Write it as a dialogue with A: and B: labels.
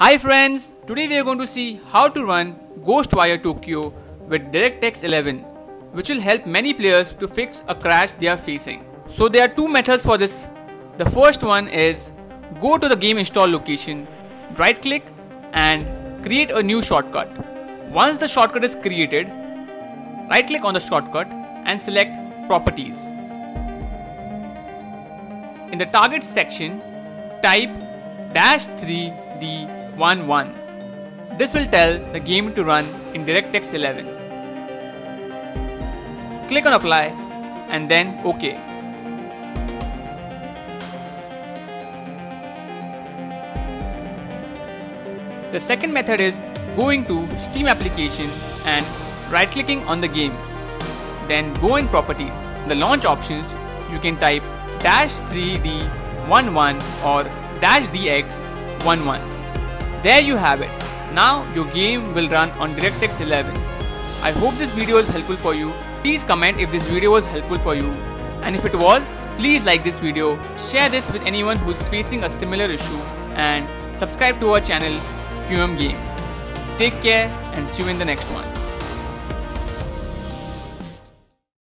A: Hi friends, today we are going to see how to run Ghostwire Tokyo with DirectX 11 which will help many players to fix a crash they are facing. So there are two methods for this. The first one is go to the game install location, right click and create a new shortcut. Once the shortcut is created, right click on the shortcut and select properties. In the target section, type dash 3d 11. This will tell the game to run in DirectX 11. Click on apply and then OK. The second method is going to Steam application and right clicking on the game. Then go in properties. The launch options you can type dash 3d11 or dash dx11 there you have it. Now your game will run on DirectX 11. I hope this video was helpful for you. Please comment if this video was helpful for you. And if it was, please like this video, share this with anyone who's facing a similar issue and subscribe to our channel QM Games. Take care and see you in the next one.